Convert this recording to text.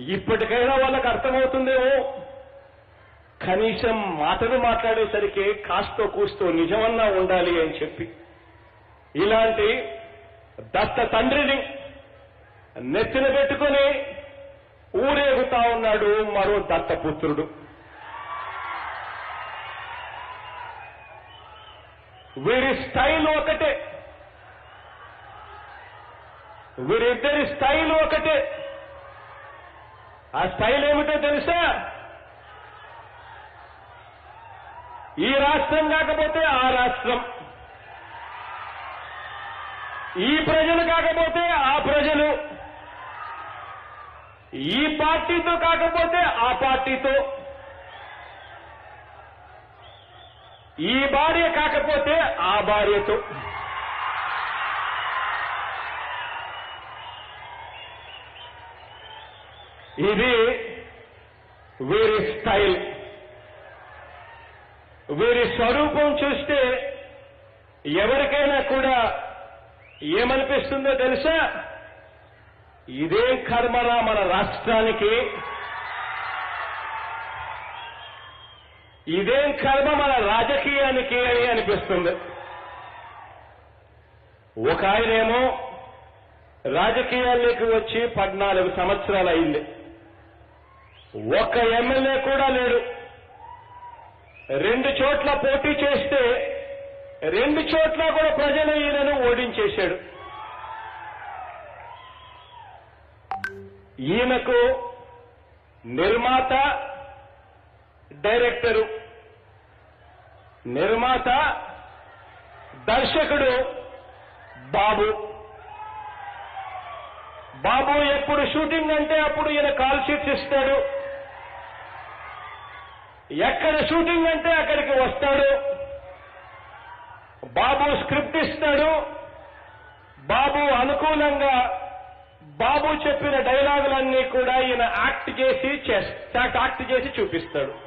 ఇప్పటికైనా వాళ్ళకి అర్థమవుతుందేమో? కనీసం మాటలు మాట్లాడేసరికి కాస్తో కూస్తో నిజమన్నా ఉండాలి అని చెప్పి. ఇలాంటి దత్త తండ్రిని నెత్తిన పెట్టుకుని ఊరేగుతా ఉన్నాడు మరో దత్తపుత్రుడు. వీరి స్టైల్ ఒకటే. వీరిద్దరి స్టైల్ ఒకటే. ఆ స్టైల్ ఏమిటో తెలుసా? ఈ రాష్ట్రం కాకపోతే ఆ రాష్ట్రం. ఈ ప్రజలు కాకపోతే ఆ ప్రజలు. ఈ పార్టీతో కాకపోతే ఆ పార్టీతో. ఈ భార్య కాకపోతే ఆ భార్యతో. ఇది వీరి స్టైల్. వీరి స్వరూపం చూస్తే ఎవరికైనా కూడా ఏమనిపిస్తుందో తెలుసా? ఇదేం కర్మరా మన రాష్ట్రానికి. ఇదేం కర్మ మన రాజకీయానికి అని అనిపిస్తుంది. ఒక ఆయనేమో రాజకీయాల్లోకి వచ్చి పద్నాలుగు సంవత్సరాలు అయింది ఒక ఎమ్మెల్యే కూడా లేడు. రెండు చోట్ల పోటీ చేస్తే రెండు చోట్ల కూడా ప్రజలు ఈయనను ఓడించేశాడు. ఈయనకు నిర్మాత డైరెక్టరు నిర్మాత దర్శకుడు బాబు. బాబు ఎప్పుడు షూటింగ్ అంటే అప్పుడు ఈయన కాల్ షీట్స్ ఇస్తాడు. ఎక్కడ షూటింగ్ అంటే అక్కడికి వస్తాడు. బాబు స్క్రిప్ట్ ఇస్తాడు బాబు అనుకూలంగా బాబు చెప్పిన డైలాగులన్నీ కూడా ఈయన యాక్ట్ చేసి యాక్ట్ చేసి చూపిస్తాడు.